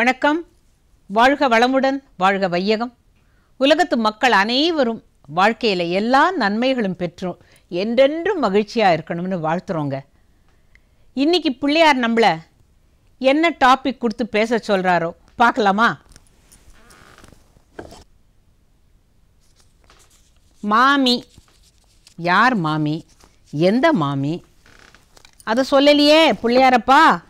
வணக்கம். வாழ்க வளமுடன் வாழ்க வையகம். உலகத்து மக்கள் அனைவரும் வாழ்க்கையில் எல்லா நன்மைகளும் பெற்றோம். என்றென்றும் மகிழ்ச்சியாக இருக்கணும்னு வாழ்த்துறோங்க. இன்றைக்கி பிள்ளையார் நம்மளை என்ன டாபிக் கொடுத்து பேச சொல்கிறாரோ பார்க்கலாமா? மாமி. யார் மாமி? எந்த மாமி? அதை சொல்லலையே பிள்ளையாரப்பா.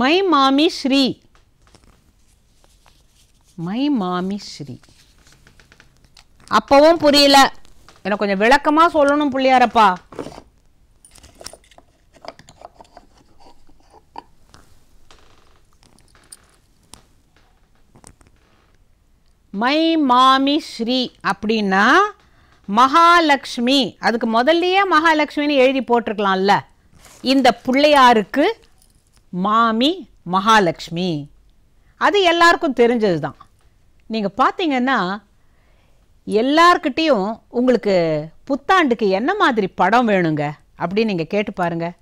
மை மாமி ஸ்ரீ. மை மாமி ஸ்ரீ. அப்பவும் புரியல. எனக்கு கொஞ்சம் விளக்கமா சொல்லணும் பிள்ளையாரப்பா. மை மாமி ஸ்ரீ அப்படின்னா மகாலட்சுமி. அதுக்கு முதல்லயே மகாலட்சுமின்னு எழுதி போட்டிருக்கலாம்ல. இந்த பிள்ளையாருக்கு மாமி மகாலட்சுமி அது எல்லாருக்கும் தெரிஞ்சது தான் நீங்கள் பார்த்தீங்கன்னா எல்லார்கிட்டேயும் உங்களுக்கு புத்தாண்டுக்கு என்ன மாதிரி படம் வேணுங்க? அப்படின்னு நீங்கள் கேட்டு பாருங்க.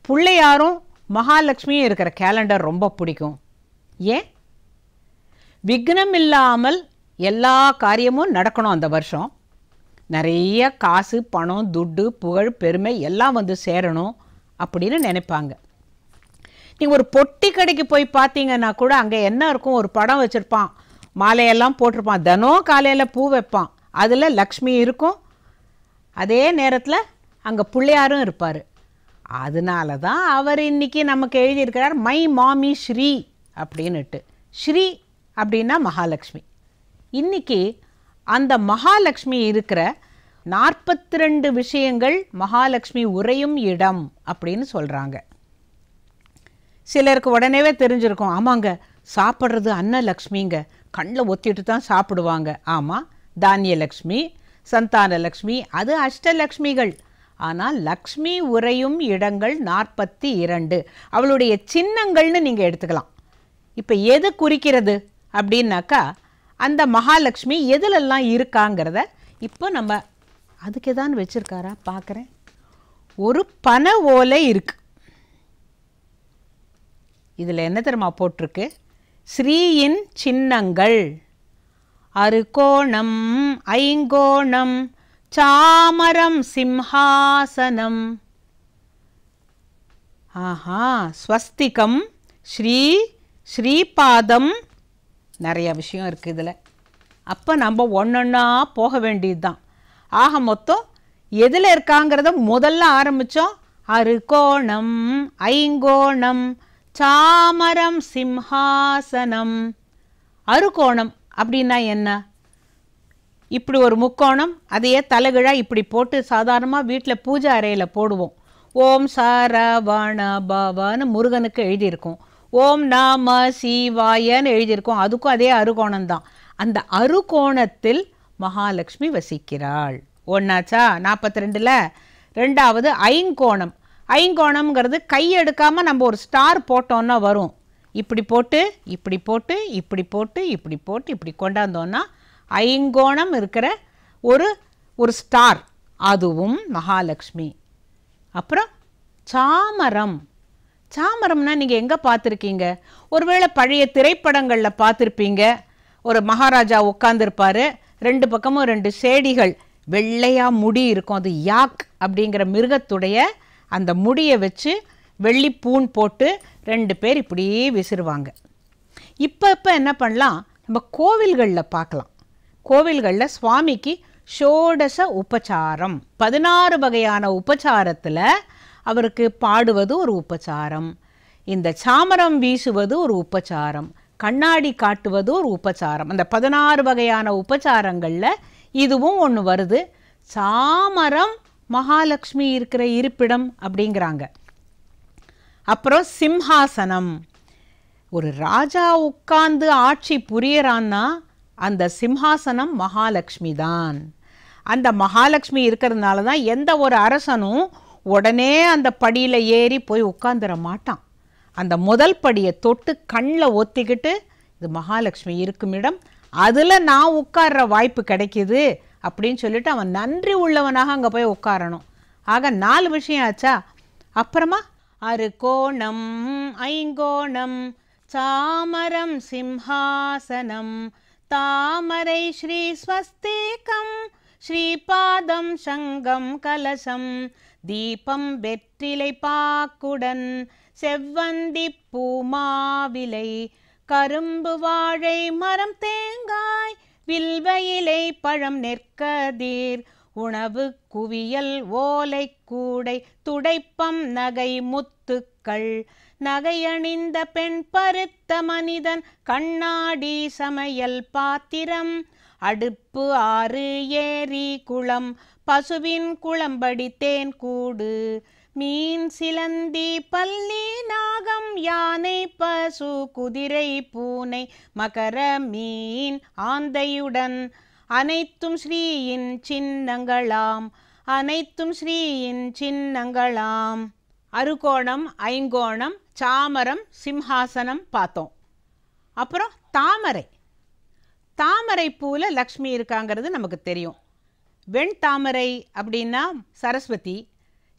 பிள்ளையாரும் மகாலட்சுமியும் இருக்கிற கேலண்டர் ரொம்ப பிடிக்கும். ஏன்? விக்னம் இல்லாமல் எல்லா காரியமும் நடக்கணும் அந்த வருஷம். நிறைய காசு பணம் துட்டு புகழ் பெருமை எல்லாம் வந்து சேரணும் அப்படின்னு நினைப்பாங்க. நீங்கள் ஒரு பொட்டி கடைக்கு போய் பார்த்தீங்கன்னா கூட அங்கே என்ன இருக்கும்? ஒரு படம் வச்சுருப்பான். மாலையெல்லாம் போட்டிருப்பான். தினம் காலையில் பூ வைப்பான். அதில் லக்ஷ்மி இருக்கும். அதே நேரத்தில் அங்கே பிள்ளையாரும் இருப்பார். அதனால தான் அவர் இன்றைக்கி நமக்கு எழுதியிருக்கிறார் மை மாமி ஸ்ரீ அப்படின்னுட்டு. ஸ்ரீ அப்படின்னா மகாலட்சுமி. இன்றைக்கி அந்த மகாலட்சுமி இருக்கிற நாற்பத்தி ரெண்டு விஷயங்கள் மகாலட்சுமி உறையும் இடம் அப்படின்னு சொல்கிறாங்க சிலருக்கு உடனேவே தெரிஞ்சிருக்கும். ஆமாங்க சாப்பிட்றது அன்னலக்ஷ்மிங்க. கண்ணில் ஒத்திட்டு தான் சாப்பிடுவாங்க. ஆமாம் தானியலக்ஷ்மி சந்தானலக்ஷ்மி அது அஷ்டலக்ஷ்மிகள். ஆனால் லக்ஷ்மி உறையும் இடங்கள் நாற்பத்தி இரண்டு. அவளுடைய சின்னங்கள்னு நீங்கள் எடுத்துக்கலாம். இப்போ எது குறிக்கிறது? அப்படின்னாக்கா அந்த மகாலட்சுமி எதுலெல்லாம் இருக்காங்கிறத இப்போ நம்ம அதுக்கு எதான் வச்சுருக்காரா? பார்க்குறேன் ஒரு பனை ஓலை இருக்குது இதில் என்ன தெரியுமா போட்டிருக்கு? ஸ்ரீயின் சின்னங்கள். அருகோணம் ஐங்கோணம் சாமரம் சிம்ஹாசனம். ஆஹா ஸ்வஸ்திகம் ஸ்ரீ ஸ்ரீபாதம். நிறைய விஷயம் இருக்குது இதில். அப்போ நம்ம ஒன்றொன்னா போக வேண்டியது தான் ஆக மொத்தம் எதில் இருக்காங்கிறத முதல்ல ஆரம்பித்தோம் அருகோணம் ஐங்கோணம் சாமரம் சிம்ஹாசனம். அருகோணம் அப்படின்னா என்ன? இப்படி ஒரு முக்கோணம் அதையே தலைகிழா இப்படி போட்டு சாதாரணமாக வீட்டில் பூஜை அறையில் போடுவோம். ஓம் சரவண பவன்னு முருகனுக்கு எழுதியிருக்கும். ஓம் நாம சிவாயன்னு எழுதியிருக்கோம். அதுக்கும் அதே அருகோணம் தான். அந்த அருகோணத்தில் மகாலட்சுமி வசிக்கிறாள். ஒன்னாச்சா நாற்பத்தி ரெண்டில்? ரெண்டாவது ஐங்கோணம். ஐங்கோணம்ங்கிறது கை எடுக்காமல் நம்ம ஒரு ஸ்டார் போட்டோன்னா வரும். இப்படி போட்டு இப்படி போட்டு இப்படி போட்டு இப்படி போட்டு இப்படி கொண்டாந்தோன்னா ஐங்கோணம் இருக்கிற ஒரு ஒரு ஸ்டார் அதுவும் மகாலட்சுமி. அப்புறம் சாமரம். சாமரம்னா நீங்கள் எங்கே பார்த்துருக்கீங்க? ஒருவேளை பழைய திரைப்படங்களில் பார்த்துருப்பீங்க. ஒரு மகாராஜா உட்காந்துருப்பாரு ரெண்டு பக்கமும் ரெண்டு சேடிகள். வெள்ளையாக முடி இருக்கும். அது யாக் அப்படிங்கிற மிருகத்துடைய அந்த முடியை வச்சு வெள்ளி பூன் போட்டு ரெண்டு பேர் இப்படியே விசிறுவாங்க. இப்போ இப்போ என்ன பண்ணலாம்? நம்ம கோவில்களில் பார்க்கலாம். கோவில்களில் சுவாமிக்கு ஷோடச உபச்சாரம். பதினாறு வகையான உபச்சாரத்தில் அவருக்கு பாடுவது ஒரு உபச்சாரம். இந்த சாமரம் வீசுவது ஒரு உபச்சாரம். கண்ணாடி காட்டுவது ஒரு உபச்சாரம். அந்த பதினாறு வகையான உபச்சாரங்களில் இதுவும் ஒன்று வருது. சாமரம் மகாலட்சுமி இருக்கிற இருப்பிடம் அப்படிங்கிறாங்க. அப்புறம் சிம்ஹாசனம். ஒரு ராஜா உட்கார்ந்து ஆட்சி புரியறான்னா அந்த சிம்ஹாசனம் மகாலட்சுமி தான். அந்த மகாலட்சுமி இருக்கிறதுனால தான் எந்த ஒரு அரசனும் உடனே அந்த படியில் ஏறி போய் உட்காந்துட மாட்டான். அந்த முதல் படியை தொட்டு கண்ணில் ஒத்திக்கிட்டு இது மகாலட்சுமி இருக்கும் இடம் அதில் நான் உட்கார்ற வாய்ப்பு கிடைக்கிது அப்படின்னு சொல்லிட்டு அவன் நன்றி உள்ளவனாக அங்கே போய் உட்காரணும். ஆக நாலு விஷயம் ஆச்சா? அப்புறமா அருகோணம் ஐங்கோணம் சாமரம் சிம்ஹாசனம் தாமரை ஸ்ரீ ஸ்வஸ்திகம் ஸ்ரீபாதம் சங்கம் கலசம் தீபம் வெற்றிலை பாக்குடன் செவ்வந்தி பூமாவிலை கரும்பு வாழை மரம் தேங்காய் வில்வயிலை பழம் நெற்கதீர். உணவு குவியல் ஓலை கூடை துடைப்பம் நகை முத்துக்கள். நகையணிந்த பெண் பருத்த மனிதன் கண்ணாடி சமையல் பாத்திரம். அடுப்பு ஆறு ஏரி குளம். பசுவின் குளம்படி தேன் கூடு. மீன் சிலந்தி பல்லி நாகம் யானை பசு குதிரை பூனை மகர மீன் ஆந்தையுடன். அனைத்தும் ஸ்ரீயின் சின்னங்களாம். அனைத்தும் ஸ்ரீயின் சின்னங்களாம். அருகோணம் ஐங்கோணம் சாமரம் சிம்ஹாசனம் பார்த்தோம். அப்புறம் தாமரை. தாமரை பூவில் லக்ஷ்மி இருக்காங்கிறது நமக்கு தெரியும். வெண் தாமரை அப்படின்னா சரஸ்வதி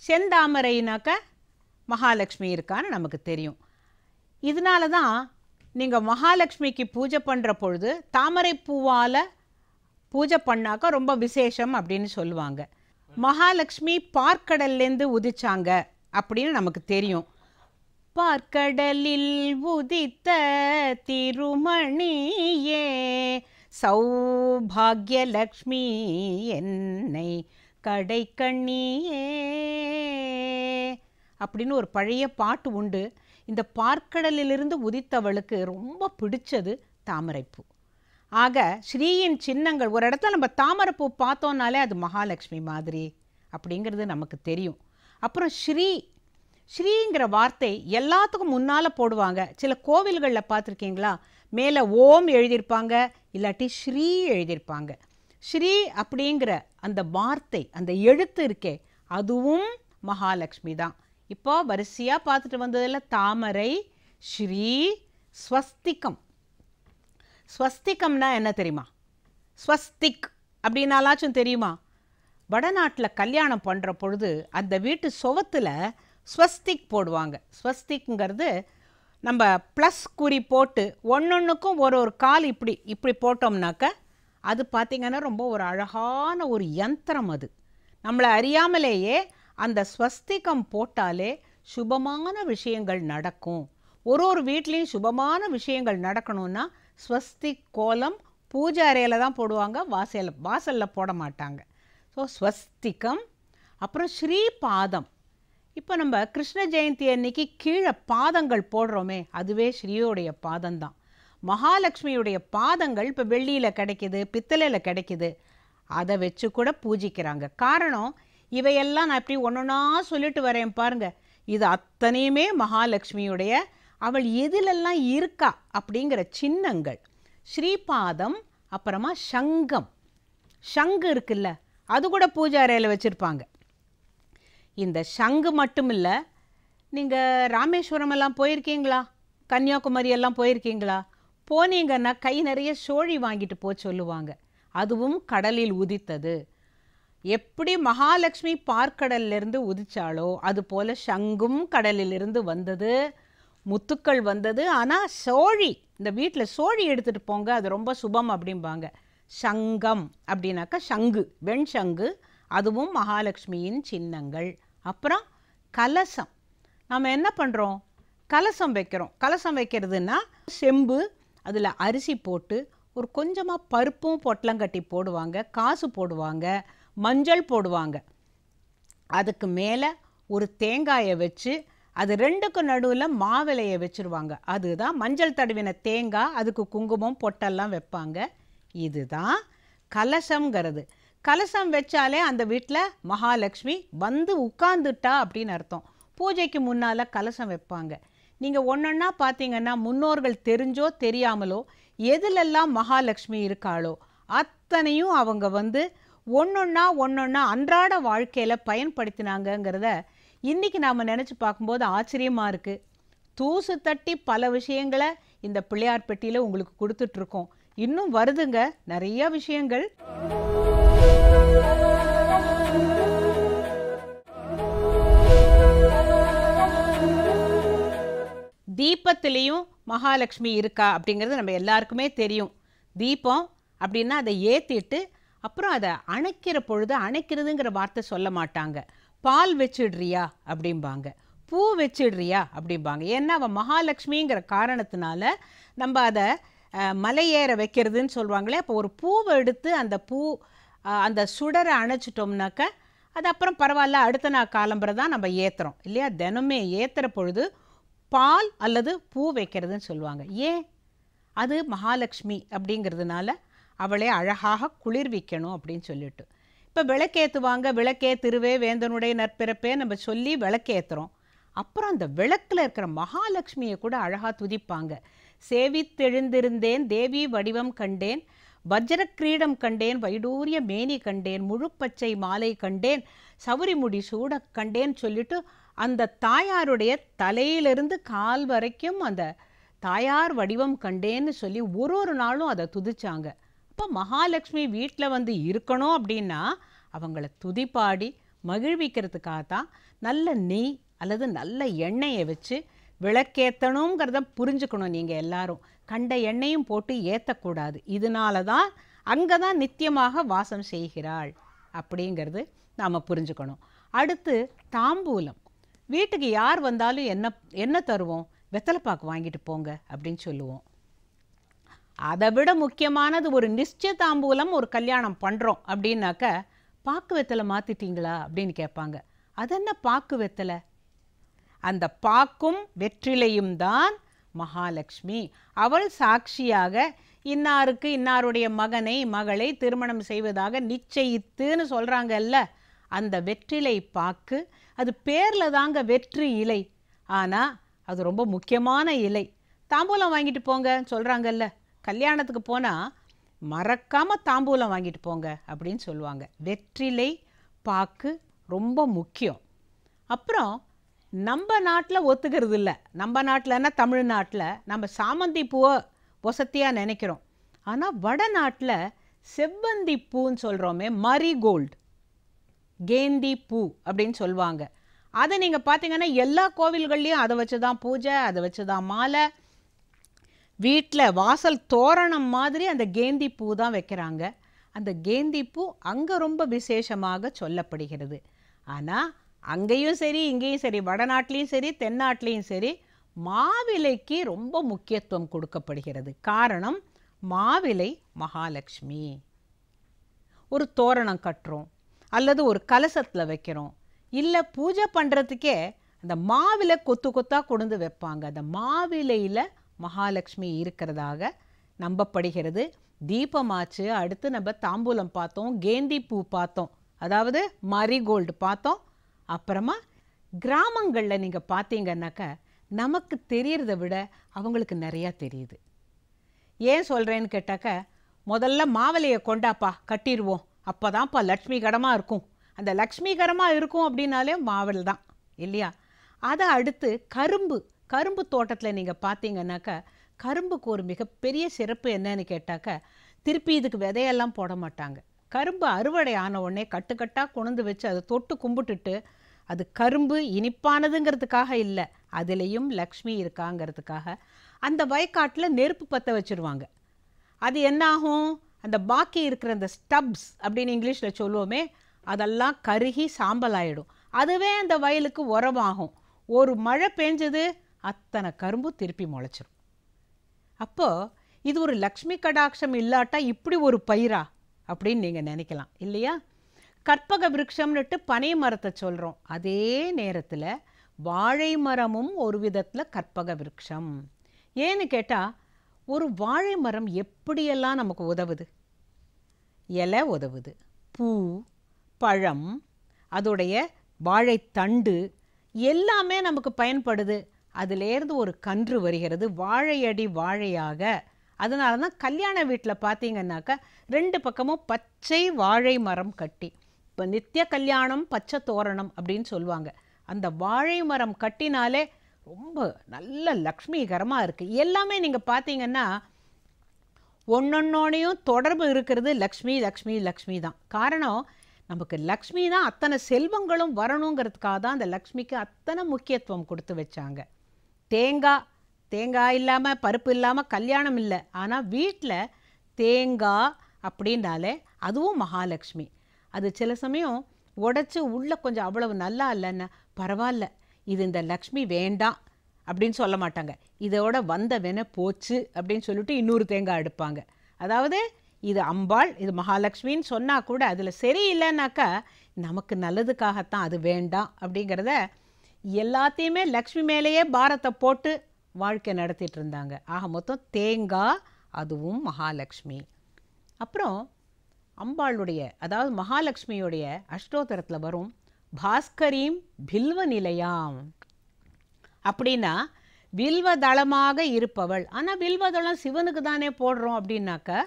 செந்தாமரைனாக்க மகாலட்சுமி இருக்கான்னு நமக்கு தெரியும். இதனால தான் நீங்கள் மகாலட்சுமிக்கு பூஜை பண்ணுற பொழுது தாமரை பூவால் பூஜை பண்ணாக்க ரொம்ப விசேஷம் அப்படின்னு சொல்லுவாங்க. மகாலட்சுமி பார்க்கடல்லேருந்து உதிச்சாங்க அப்படின்னு நமக்கு தெரியும். பார்க்கடலில் உதித்த திருமணியே சௌபாகியலக்ஷ்மி என்னை கடைக்கண்ணியே. அப்படின்னு ஒரு பழைய பாட்டு உண்டு. இந்த பார்க்கடலிலிருந்து உதித்தவளுக்கு ரொம்ப பிடிச்சது தாமரைப்பூ. ஆக ஸ்ரீயின் சின்னங்கள் ஒரு இடத்துல நம்ம தாமரைப்பூ பார்த்தோன்னாலே அது மகாலட்சுமி மாதிரி அப்படிங்கிறது நமக்கு தெரியும். அப்புறம் ஸ்ரீ ஸ்ரீங்கிற வார்த்தை எல்லாத்துக்கும் முன்னால் போடுவாங்க. சில கோவில்களில் பார்த்துருக்கீங்களா? மேலே ஓம் எழுதியிருப்பாங்க இல்லாட்டி ஸ்ரீ எழுதியிருப்பாங்க. ஸ்ரீ அப்படிங்கிற அந்த வார்த்தை அந்த எழுத்து இருக்கே அதுவும் மகாலட்சுமி தான். இப்போ வரிசையாக பார்த்துட்டு வந்ததில் தாமரை ஸ்ரீ ஸ்வஸ்திகம். ஸ்வஸ்திகம்னா என்ன தெரியுமா? ஸ்வஸ்திக் அப்படின்னாலாச்சும் தெரியுமா? வடநாட்டில் கல்யாணம் பண்ணுற பொழுது அந்த வீட்டு சுவத்தில் ஸ்வஸ்திக் போடுவாங்க. ஸ்வஸ்திக்ங்கிறது நம்ம ப்ளஸ் குறி போட்டு ஒன்றொன்றுக்கும் ஒரு ஒரு கால் இப்படி இப்படி போட்டோம்னாக்க அது பார்த்திங்கன்னா ரொம்ப ஒரு அழகான ஒரு யந்திரம் அது. நம்மளை அறியாமலேயே அந்த ஸ்வஸ்திகம் போட்டாலே சுபமான விஷயங்கள் நடக்கும். ஒரு ஒரு வீட்லேயும் சுபமான விஷயங்கள் நடக்கணும்னா ஸ்வஸ்தி கோலம் பூஜை அறையில் தான் போடுவாங்க வாசல் வாசலில் போட மாட்டாங்க. ஸோ ஸ்வஸ்திகம் அப்புறம் ஸ்ரீபாதம் இப்போ நம்ம கிருஷ்ண ஜெயந்தி அன்னைக்கு கீழே பாதங்கள் போடுறோமே அதுவே ஸ்ரீயோடைய பாதம்தான் மகாலட்சுமியுடைய பாதங்கள் இப்போ வெள்ளியில் கிடைக்குது பித்தளையில் கிடைக்குது. அதை வச்சு கூட பூஜிக்கிறாங்க. காரணம் இவையெல்லாம் நான் இப்படி ஒன்றொன்னா சொல்லிட்டு வரேன் பாருங்க. இது அத்தனையுமே மகாலட்சுமியுடைய அவள் எதிலெல்லாம் இருக்கா அப்படிங்கிற சின்னங்கள். ஸ்ரீபாதம் அப்புறமா சங்கம். சங்கு இருக்குல்ல அது கூட பூஜா அறையில் வச்சுருப்பாங்க. இந்த சங்கு மட்டும் இல்லை நீங்கள் ராமேஸ்வரம் எல்லாம் போயிருக்கீங்களா? கன்னியாகுமரி எல்லாம் போயிருக்கீங்களா? போனீங்கன்னா கை நிறைய சோழி வாங்கிட்டு போ சொல்லுவாங்க. அதுவும் கடலில் உதித்தது. எப்படி மகாலட்சுமி பார்க்கடல்லிருந்து உதிச்சாலோ அது போல சங்கும் கடலிலிருந்து வந்தது. முத்துக்கள் வந்தது. ஆனால் சோழி இந்த வீட்டில் சோழி எடுத்துகிட்டு போங்க அது ரொம்ப சுபம் அப்படிம்பாங்க. சங்கம் அப்படின்னாக்கா சங்கு வெண் சங்கு அதுவும் மகாலட்சுமியின் சின்னங்கள். அப்புறம் கலசம். நாம் என்ன பண்ணுறோம் கலசம் வைக்கிறோம். கலசம் வைக்கிறதுன்னா செம்பு அதில் அரிசி போட்டு ஒரு கொஞ்சமாக பருப்பும் பொட்டலங்கட்டி போடுவாங்க காசு போடுவாங்க மஞ்சள் போடுவாங்க. அதுக்கு மேலே ஒரு தேங்காயை வச்சு அது ரெண்டுக்கும் நடுவில் மாவிலையை வச்சுருவாங்க. அதுதான் மஞ்சள் தடவின தேங்காய் அதுக்கு குங்குமம் பொட்டெல்லாம் வைப்பாங்க. இதுதான் கலசம்ங்கிறது. கலசம் வச்சாலே அந்த வீட்டில் மகாலட்சுமி வந்து உட்காந்துட்டா அப்படின்னு அர்த்தம். பூஜைக்கு முன்னால் கலசம் வைப்பாங்க. நீங்கள் ஒன்றொன்னா பார்த்தீங்கன்னா முன்னோர்கள் தெரிஞ்சோ தெரியாமலோ எதிலெல்லாம் மகாலட்சுமி இருக்காளோ அத்தனையும் அவங்க வந்து ஒன்றொன்னா ஒன்றொன்னா அன்றாட வாழ்க்கையில் பயன்படுத்தினாங்கங்கிறத இன்றைக்கி நாம் நினச்சி பார்க்கும்போது ஆச்சரியமாக இருக்குது தூசு தட்டி பல விஷயங்களை இந்த பிள்ளையார் பெட்டியில் உங்களுக்கு கொடுத்துட்ருக்கோம் இன்னும் வருதுங்க. நிறைய விஷயங்கள். தீபத்திலையும் மகாலட்சுமி இருக்கா அப்படிங்கிறது நம்ம எல்லாருக்குமே தெரியும். தீபம் அப்படின்னா அதை ஏற்றிட்டு அப்புறம் அதை அணைக்கிற பொழுது அணைக்கிறதுங்கிற வார்த்தை சொல்ல மாட்டாங்க. பால் வச்சிடுறியா அப்படிம்பாங்க. பூ வச்சிடுறியா அப்படிம்பாங்க. ஏன்னா அவள் மகாலட்சுமிங்கிற காரணத்தினால நம்ம அதை மலையேற வைக்கிறதுன்னு சொல்லுவாங்களே அப்போ ஒரு பூவை எடுத்து அந்த பூ அந்த சுடரை அணைச்சிட்டோம்னாக்க அது அப்புறம் பரவாயில்ல அடுத்த நாள் காலம்பரை தான் நம்ம ஏற்றுறோம் இல்லையா? தினமே ஏற்றுற பொழுது பால் அல்லது பூ வைக்கிறதுன்னு சொல்லுவாங்க. ஏன்? அது மகாலட்சுமி அப்படிங்கிறதுனால அவளை அழகாக குளிர்விக்கணும் அப்படின்னு சொல்லிட்டு. இப்போ விளக்கேற்றுவாங்க விளக்கே திருவே வேந்தனுடைய நற்பிறப்பே நம்ம சொல்லி விளக்கேற்றுறோம் அப்புறம் அந்த விளக்கில் இருக்கிற மகாலட்சுமியை கூட அழகாக துதிப்பாங்க. சேவித்தெழுந்திருந்தேன் தேவி வடிவம் கண்டேன் வஜ்ர கிரீடம் கண்டேன் வைடூரிய மேனி கண்டேன் முழுப்பச்சை மாலை கண்டேன் சவுரிமுடி சூட கண்டேன் சொல்லிட்டு அந்த தாயாருடைய தலையிலிருந்து கால் வரைக்கும் அந்த தாயார் வடிவம் கண்டேன்னு சொல்லி ஒரு ஒரு நாளும் அதை துதிச்சாங்க. அப்போ மகாலட்சுமி வீட்டில் வந்து இருக்கணும் அப்படின்னா அவங்கள துதிப்பாடி மகிழ்விக்கிறதுக்காக தான் நல்ல நெய் அல்லது நல்ல எண்ணெயை வச்சு விளக்கேற்றணுங்கிறத புரிஞ்சுக்கணும் நீங்கள் எல்லாரும். கண்ட எண்ணெயும் போட்டு ஏற்றக்கூடாது இதனால தான் அங்கே தான் நித்தியமாக வாசம் செய்கிறாள் அப்படிங்கிறது நாம் புரிஞ்சுக்கணும். அடுத்து தாம்பூலம். வீட்டுக்கு யார் வந்தாலும் என்ன என்ன தருவோம்? வெத்தலைப்பாக்கு வாங்கிட்டு போங்க அப்படின்னு சொல்லுவோம். அதை விட முக்கியமானது ஒரு நிச்சயதாம்பூலம் ஒரு கல்யாணம் பண்ணுறோம் அப்படின்னாக்க பாக்கு வெத்தலை மாற்றிட்டீங்களா அப்படின்னு கேட்பாங்க. அது என்ன பாக்கு வெத்தலை? அந்த பாக்கும் வெற்றிலையும் தான் மகாலட்சுமி. அவள் சாட்சியாக இன்னாருக்கு இன்னாருடைய மகனை மகளை திருமணம் செய்வதாக நிச்சயித்துன்னு சொல்கிறாங்கல்ல அந்த வெற்றிலை பாக்கு அது பேரில் தாங்க வெற்றி இலை. ஆனால் அது ரொம்ப முக்கியமான இலை. தாம்பூலம் வாங்கிட்டு போங்க சொல்கிறாங்கல்ல கல்யாணத்துக்கு போனால் மறக்காமல் தாம்பூலம் வாங்கிட்டு போங்க அப்படின்னு சொல்லுவாங்க. வெற்றிலை பாக்கு ரொம்ப முக்கியம். அப்புறம் நம்ம நாட்டில் ஒத்துக்கிறது இல்லை. நம்ம நாட்டில்னா தமிழ்நாட்டில் நம்ம சாமந்தி பூவை வசத்தியாக நினைக்கிறோம். ஆனால் வடநாட்டில் செவ்வந்தி பூன்னு சொல்கிறோமே மரிகோல்டு. கேந்தி பூ அப்படின்னு சொல்லுவாங்க. அதை நீங்கள் பார்த்தீங்கன்னா எல்லா கோவில்கள்லேயும் அதை வச்சு தான் பூஜை அதை வச்சு தான் மாலை. வீட்டில் வாசல் தோரணம் மாதிரி அந்த கேந்தி பூ தான் வைக்கிறாங்க. அந்த கேந்தி பூ அங்கே ரொம்ப விசேஷமாக சொல்லப்படுகிறது. ஆனால் அங்கேயும் சரி இங்கேயும் சரி வடநாட்டிலையும் சரி தென்னாட்டிலையும் சரி மாவிலைக்கு ரொம்ப முக்கியத்துவம் கொடுக்கப்படுகிறது. காரணம் மாவிலை மகாலட்சுமி. ஒரு தோரணம் கட்டுறோம். அல்லது ஒரு கலசத்தில் வைக்கிறோம். இல்லை பூஜை பண்ணுறதுக்கே அந்த மாவிலை கொத்து கொத்தாக கொண்டு வைப்பாங்க. அந்த மாவிலையில் மகாலட்சுமி இருக்கிறதாக நம்பப்படுகிறது. தீபமாச்சு அடுத்து நம்ம தாம்பூலம் பார்த்தோம் கேந்தி பூ பார்த்தோம். அதாவது மரிகோல்டு பார்த்தோம். அப்புறமா கிராமங்களில் நீங்கள் பார்த்தீங்கன்னாக்க நமக்கு தெரியறத விட அவங்களுக்கு நிறையா தெரியுது. ஏன் சொல்கிறேன்னு கேட்டாக்க முதல்ல மாவிலையை கொண்டாப்பா கட்டிடுவோம் அப்போ தான்ப்பா லக்ஷ்மிகரமாக இருக்கும். அந்த லக்ஷ்மிகரமாக இருக்கும் அப்படின்னாலே மாவிள் தான் இல்லையா? அதை அடுத்து கரும்பு கரும்பு தோட்டத்தில் நீங்கள் பார்த்தீங்கன்னாக்க கரும்புக்கு ஒரு மிகப்பெரிய சிறப்பு என்னன்னு கேட்டாக்க திருப்பி இதுக்கு விதையெல்லாம் போட மாட்டாங்க. கரும்பு அறுவடை ஆன உடனே கட்டுக்கட்டாக கொண்டு வச்சு அதை தொட்டு கும்பிட்டுட்டு அது கரும்பு இனிப்பானதுங்கிறதுக்காக இல்லை அதுலேயும் லக்ஷ்மி இருக்காங்கிறதுக்காக அந்த வயக்காட்டில் நெருப்பு பற்ற வச்சுருவாங்க. அது என்ன ஆகும்? அந்த பாக்கி இருக்கிற அந்த ஸ்டப்ஸ் அப்படின்னு இங்கிலீஷில் சொல்லுவோமே அதெல்லாம் கருகி சாம்பலாயிடும். அதுவே அந்த வயலுக்கு உரமாகும். ஒரு மழை பெஞ்சது அத்தனை கரும்பு திருப்பி முளைச்சிரும். அப்போ இது ஒரு லக்ஷ்மி கடாட்சம் இல்லாட்டா இப்படி ஒரு பயிரா? அப்படின்னு நீங்கள் நினைக்கலாம். இல்லையா? கற்பக விருட்சம்னுட்டு பனை மரத்தை சொல்கிறோம் அதே நேரத்தில் வாழை மரமும் ஒரு விதத்தில் கற்பக விருட்சம். ஏன்னு கேட்டால் ஒரு வாழை மரம் எப்படியெல்லாம் நமக்கு உதவுது? இலை உதவுது. பூ பழம் அதோடைய வாழைத்தண்டு எல்லாமே நமக்கு பயன்படுது. அதிலேருந்து ஒரு கன்று வருகிறது. வாழையடி வாழையாக. அதனால தான் கல்யாண வீட்டில் பார்த்தீங்கன்னாக்கா ரெண்டு பக்கமும் பச்சை வாழை மரம் கட்டி. இப்போ நித்திய கல்யாணம் பச்சை தோரணம் அப்படின்னு சொல்லுவாங்க. அந்த வாழை மரம் கட்டினாலே ரொம்ப நல்ல லக்ஷ்மிகரமாக இருக்குது எல்லாமே நீங்கள் பார்த்தீங்கன்னா ஒன்னொன்னோடையும் தொடர்பு இருக்கிறது லக்ஷ்மி லக்ஷ்மி லக்ஷ்மி தான். காரணம் நமக்கு லக்ஷ்மி தான் அத்தனை செல்வங்களும் வரணுங்கிறதுக்காக தான் அந்த லக்ஷ்மிக்கு அத்தனை முக்கியத்துவம் கொடுத்து வச்சாங்க. தேங்காய் தேங்காய் இல்லாமல் பருப்பு இல்லாமல் கல்யாணம் இல்லை. ஆனால் வீட்டில் தேங்காய் அப்படின்னாலே அதுவும் மகாலட்சுமி அது சில சமயம் உடச்சி உள்ளே கொஞ்சம் அவ்வளவு நல்லா இல்லைன்னு பரவாயில்ல. இது இந்த லக்ஷ்மி வேண்டாம். அப்படின்னு சொல்ல மாட்டாங்க. இதோட வந்த வென போச்சு அப்படின்னு சொல்லிட்டு இன்னொரு தேங்காய் எடுப்பாங்க. அதாவது இது அம்பாள் இது மகாலட்சுமின்னு சொன்னால் கூட அதில் சரியில்லைனாக்கா நமக்கு நல்லதுக்காகத்தான் அது வேண்டாம் அப்படிங்கிறத எல்லாத்தையுமே லக்ஷ்மி மேலேயே பாரத்தை போட்டு வாழ்க்கை நடத்திட்டு இருந்தாங்க. ஆக மொத்தம் தேங்காய் அதுவும் மகாலட்சுமி. அப்புறம் அம்பாளுடைய அதாவது மகாலட்சுமியுடைய அஷ்டோத்தரத்தில் வரும் பாஸ்கரீம் பில்வ நிலையாம். அப்படின்னா வில்வதளமாக இருப்பவள். ஆனால் வில்வதளம் சிவனுக்கு தானே போடுறோம் அப்படின்னாக்க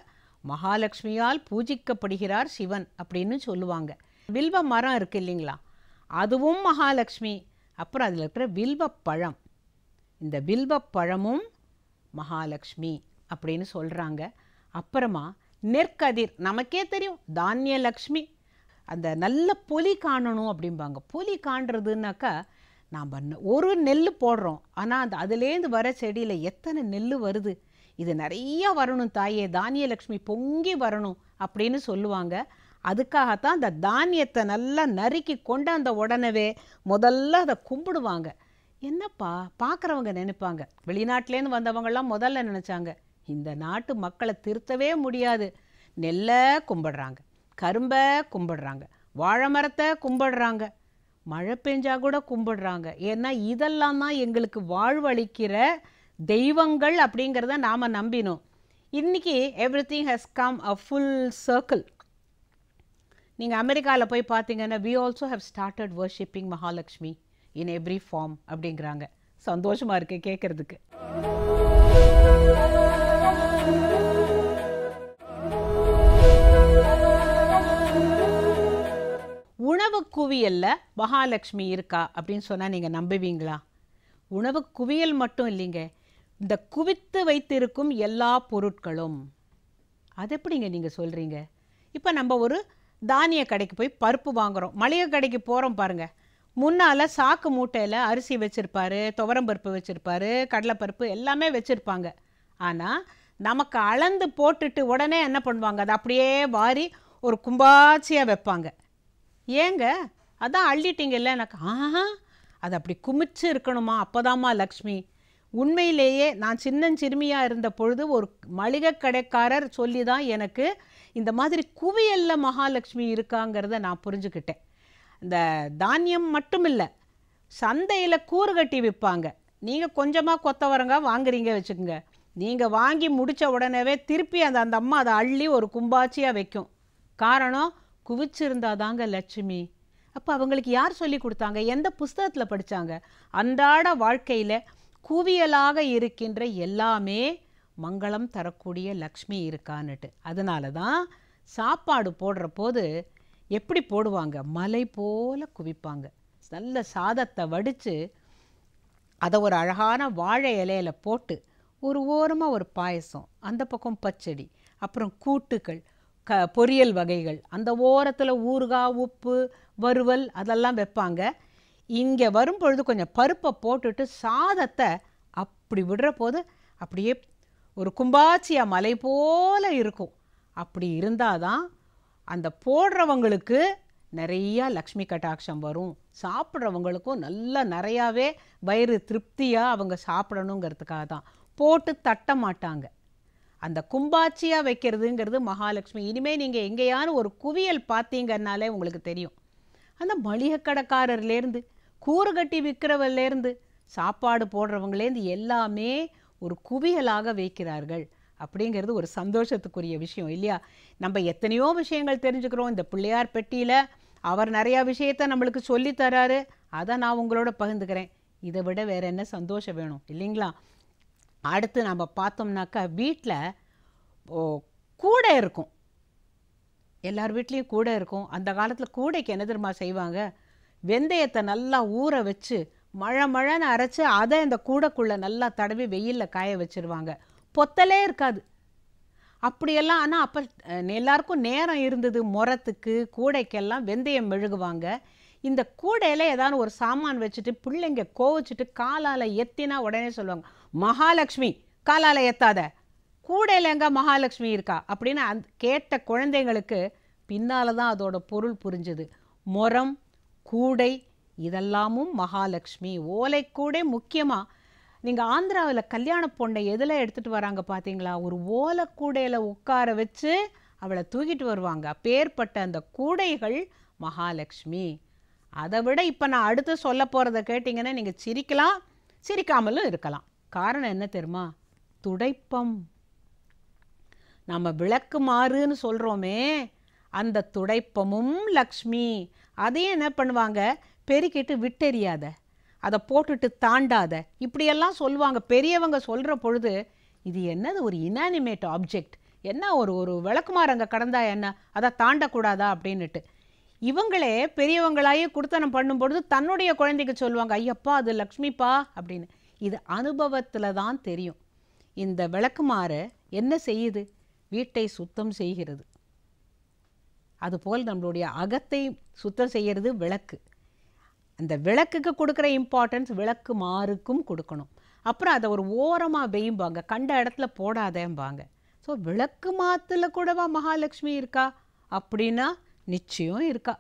மகாலட்சுமியால் பூஜிக்கப்படுகிறார் சிவன் அப்படின்னு சொல்லுவாங்க. வில்வ மரம் இருக்கு இல்லைங்களா? அதுவும் மகாலட்சுமி. அப்புறம் அதில் இருக்கிற வில்வ பழம். இந்த வில்வ பழமும் மகாலட்சுமி அப்படின்னு சொல்கிறாங்க அப்புறமா நெற்கதிர். நமக்கே தெரியும் தானிய லக்ஷ்மி அந்த நல்ல பொலி காணணும் அப்படிம்பாங்க. பொலி காண்றதுனாக்கா நாம் ஒரு நெல் போடுறோம். ஆனால் அந்த அதுலேருந்து வர செடியில் எத்தனை நெல் வருது? இது நிறைய வரணும் தாயே. தானியலக்ஷ்மி பொங்கி வரணும் அப்படின்னு சொல்லுவாங்க. அதுக்காகத்தான் அந்த தானியத்தை நல்லா நறுக்கி கொண்டாந்த உடனவே முதல்ல அதை கும்பிடுவாங்க. என்னப்பா? பார்க்குறவங்க நினைப்பாங்க. வெளிநாட்டிலேருந்து வந்தவங்கெல்லாம் முதல்ல நினச்சாங்க. இந்த நாட்டு மக்களை திருத்தவே முடியாது. நெல்லை கும்பிடுறாங்க. கரும்பை கும்பிடுறாங்க. வாழை மரத்தை கும்பிடுறாங்க. மழை பெஞ்சா கூட கும்பிடுறாங்க. ஏன்னா இதெல்லாம் தான் எங்களுக்கு வாழ்வளிக்கிற தெய்வங்கள் அப்படிங்கிறத நாம் நம்பினோம். இன்றைக்கி everything has come a full circle நீங்கள் அமெரிக்காவில் போய் பார்த்தீங்கன்னா we also have started worshipping Mahalakshmi in every form அப்படிங்கிறாங்க. சந்தோஷமாக இருக்கு கேட்குறதுக்கு உணவு குவியல்ல மகாலட்சுமி இருக்கா அப்படின்னு சொன்னால் நீங்கள் நம்புவீங்களா? உணவு குவியல் மட்டும் இல்லைங்க. இந்த குவித்து வைத்திருக்கும் எல்லா பொருட்களும். அது எப்படிங்க நீங்கள் சொல்கிறீங்க இப்போ நம்ம ஒரு தானிய கடைக்கு போய் பருப்பு வாங்குகிறோம் மளிகை கடைக்கு போகிறோம் பாருங்க. முன்னால் சாக்கு மூட்டையில் அரிசி வச்சுருப்பாரு துவரம்பருப்பு வச்சுருப்பாரு கடலைப்பருப்பு எல்லாமே வச்சுருப்பாங்க. ஆனால் நமக்கு அளந்து போட்டுட்டு உடனே என்ன பண்ணுவாங்க? அதை அப்படியே வாரி ஒரு கும்பாச்சியாக வைப்பாங்க. ஏங்க அதான் அள்ளிட்டீங்கல்ல எனக்கு ஆஹா அது அப்படி குமிச்சு இருக்கணுமா? அப்போதாம்மா லக்ஷ்மி. உண்மையிலேயே நான் சின்னஞ்சிறுமியாக இருந்த பொழுது ஒரு மளிகை கடைக்காரர் சொல்லி தான் எனக்கு இந்த மாதிரி குவியல்ல மகாலட்சுமி இருக்காங்கிறத நான் புரிஞ்சுக்கிட்டேன். இந்த தானியம் மட்டும் இல்லை சந்தையில் கூறு கட்டி விற்பாங்க நீங்கள் கொஞ்சமாக கொத்தவரங்காய் வாங்குறீங்க வச்சுக்கோங்க. நீங்கள் வாங்கி முடித்த உடனேவே திருப்பி அந்த அந்த அம்மா அதை அள்ளி ஒரு கும்பாச்சியாக வைக்கும். காரணம் குவிச்சிருந்தா தாங்க லட்சுமி. அப்போ அவங்களுக்கு யார் சொல்லி கொடுத்தாங்க? எந்த புஸ்தகத்தில் படித்தாங்க அன்றாட வாழ்க்கையில் குவியலாக இருக்கின்ற எல்லாமே மங்களம் தரக்கூடிய லக்ஷ்மி இருக்கான்னுட்டு. அதனால தான் சாப்பாடு போடுற போது எப்படி போடுவாங்க? மலை போல குவிப்பாங்க. நல்ல சாதத்தை வடித்து அதை ஒரு அழகான வாழை இலையில போட்டு ஒரு ஓரமாக ஒரு பாயசம் அந்த பக்கம் பச்சடி அப்புறம் கூட்டுகள் க பொரியல் வகைகள். அந்த ஓரத்தில் ஊறுகாய் உப்பு வறுவல் அதெல்லாம் வைப்பாங்க. இங்கே வரும் பொழுது கொஞ்சம் பருப்பை போட்டுட்டு சாதத்தை அப்படி விடுற போது அப்படியே ஒரு கும்பாச்சியா மலை போல இருக்கும். அப்படி இருந்தால் தான் அந்த போடுறவங்களுக்கு நிறையா லக்ஷ்மி கட்டாட்சம் வரும். சாப்பிட்றவங்களுக்கும் நல்லா நிறையாவே வயிறு திருப்தியாக அவங்க சாப்பிடணுங்கிறதுக்காக தான் போட்டு தட்ட மாட்டாங்க. அந்த கும்பாட்சியாக வைக்கிறதுங்கிறது மகாலட்சுமி. இனிமேல் நீங்கள் எங்கேயானு ஒரு குவியல் பார்த்தீங்கன்னாலே உங்களுக்கு தெரியும். அந்த மளிகை கடைக்காரர்லேருந்து கூறு கட்டி விற்கிறவர்லேருந்து சாப்பாடு போடுறவங்களேருந்து எல்லாமே ஒரு குவியலாக வைக்கிறார்கள் அப்படிங்கிறது ஒரு சந்தோஷத்துக்குரிய விஷயம் இல்லையா? நம்ம எத்தனையோ விஷயங்கள் தெரிஞ்சுக்கிறோம். இந்த பிள்ளையார் பெட்டியில் அவர் நிறையா விஷயத்த நம்மளுக்கு சொல்லித்தராரு அதை நான் உங்களோட பகிர்ந்துக்கிறேன். இதை விட வேற என்ன சந்தோஷம் வேணும் இல்லைங்களா? அடுத்து நம்ம பார்த்தோம்னாக்கா வீட்டில் ஓ கூடை இருக்கும். எல்லார் வீட்லேயும் கூடை இருக்கும். அந்த காலத்தில் கூடைக்கு என்ன தெரியுமா செய்வாங்க? வெந்தயத்தை நல்லா ஊற வச்சு மழை மழைன்னு அரைச்சி அதை இந்த கூடைக்குள்ளே நல்லா தடவி வெயிலில் காய வச்சிருவாங்க. பொத்தலே இருக்காது. அப்படியெல்லாம் ஆனால் அப்போ எல்லாருக்கும் நேரம் இருந்தது. முறத்துக்கு கூடைக்கெல்லாம் வெந்தயம் மெழுகுவாங்க. இந்த கூடையில் ஏதாவது ஒரு சாமான் வச்சுட்டு பிள்ளைங்க கோவச்சிட்டு காலால் எத்தினா உடனே சொல்லுவாங்க மகாலட்சுமி காலால் எத்தாத கூடையில் எங்க மகாலட்சுமி இருக்கா? அப்படின்னு அந் கேட்ட குழந்தைங்களுக்கு பின்னால் தான் அதோட பொருள் புரிஞ்சுது. முரம் கூடை இதெல்லாமும் மகாலட்சுமி. ஓலைக்கூடை முக்கியமாக நீங்கள் ஆந்திராவில் கல்யாண பொண்ணை எதில் எடுத்துகிட்டு வராங்க பார்த்தீங்களா ஒரு ஓலைக்கூடையில் உட்கார வச்சு அவளை தூக்கிட்டு வருவாங்க. அப்பேற்பட்ட அந்த கூடைகள் மகாலட்சுமி. அதை விட இப்போ நான் அடுத்து சொல்ல போகிறத கேட்டிங்கன்னா நீங்கள் சிரிக்கலாம் சிரிக்காமலும் இருக்கலாம். காரணம் என்ன தெரியுமா? துடைப்பம். நம்ம விளக்கு மாறுன்னு சொல்கிறோமே அந்த துடைப்பமும் லக்ஷ்மி. அதையும் என்ன பண்ணுவாங்க? பெருக்கிட்டு விட்டெறியாத. அதை போட்டுட்டு தாண்டாத. இப்படியெல்லாம் சொல்லுவாங்க. பெரியவங்க சொல்கிற பொழுது இது என்னது ஒரு இனானிமேட் ஆப்ஜெக்ட் என்ன ஒரு ஒரு விளக்குமாறு அங்கே கடந்தா என்ன? அதை தாண்டக்கூடாதா அப்படின்னுட்டு. இவங்களே பெரியவங்களாயே குடுத்தனம் பண்ணும்பொழுது தன்னுடைய குழந்தைக்கு சொல்லுவாங்க ஐயப்பா அது லக்ஷ்மிப்பா அப்படின்னு. இது அனுபவத்தில் தான் தெரியும். இந்த விளக்குமாறு என்ன செய்யுது? வீட்டை சுத்தம் செய்கிறது. அதுபோல் நம்மளுடைய அகத்தை சுத்தம் செய்கிறது விளக்கு. அந்த விளக்குக்கு கொடுக்குற இம்பார்ட்டன்ஸ் விளக்கு மாறுக்கும் கொடுக்கணும். அப்புறம் அதை ஒரு ஓரமாக வெயும்பாங்க. கண்ட இடத்துல போடாதேம்பாங்க. ஸோ விளக்கு மாத்தில் கூடவா மகாலட்சுமி இருக்கா? அப்படின்னா நிச்சயம் இருக்கா.